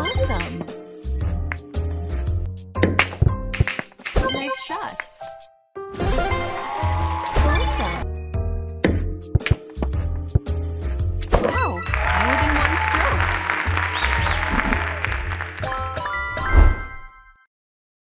awesome!